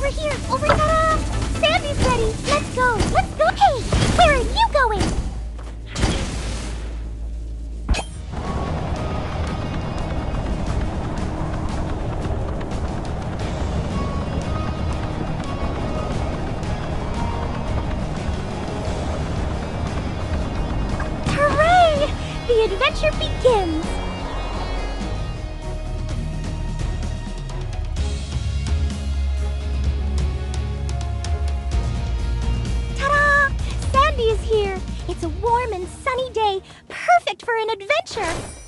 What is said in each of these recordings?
Over here! Over ta Sandy's ready! Let's go! Let's go! Hey! Where are you going? Hooray! The adventure begins! Warm and sunny day, perfect for an adventure!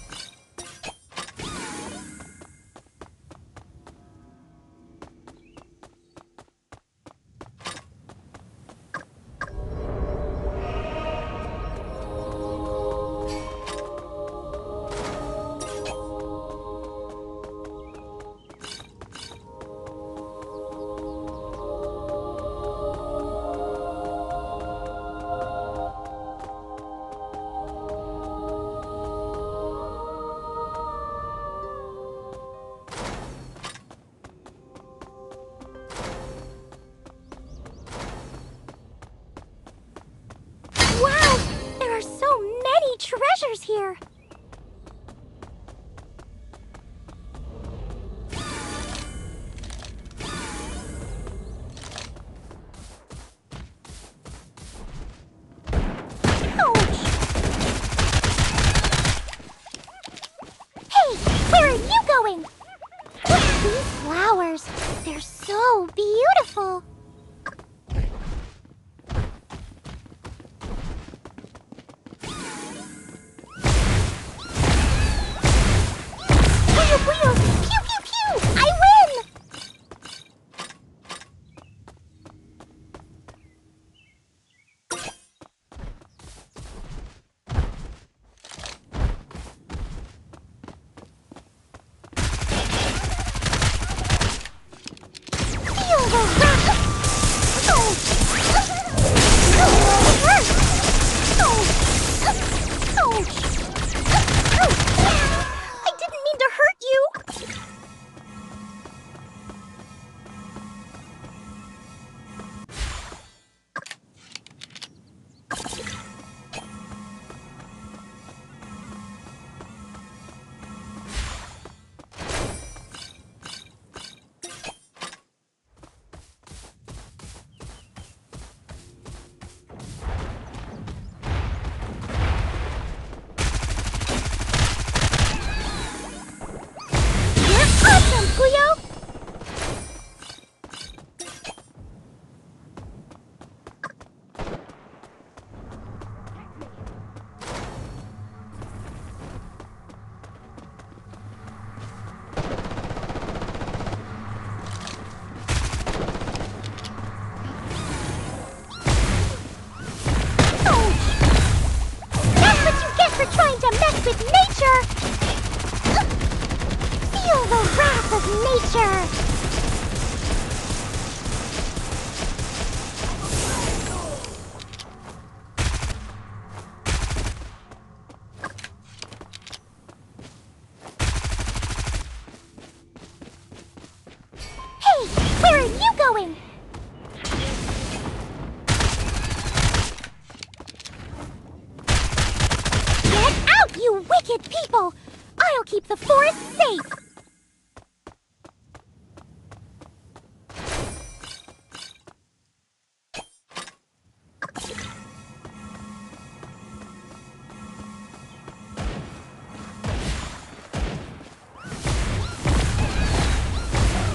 At these flowers. They're so beautiful.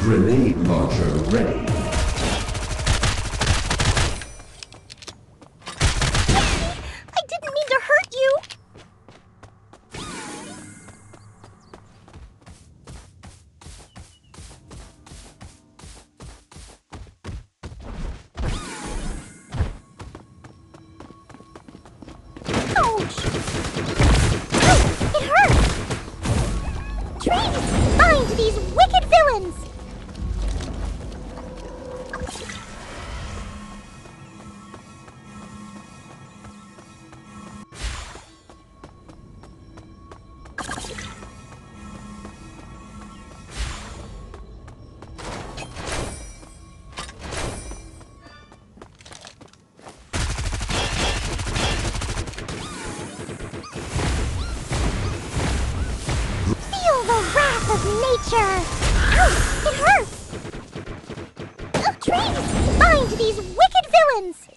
Grenade launcher ready. Ouch! Ow! It hurts! Trees! Find these wicked villains! Gotcha! Ow! It hurts! Ugh, trees! Bind these wicked villains!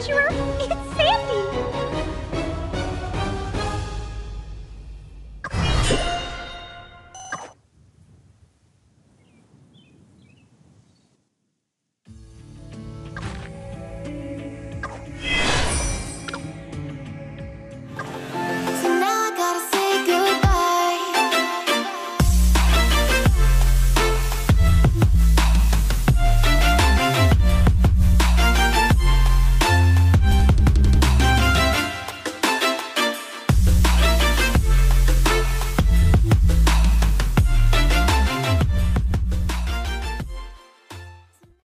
adventurer?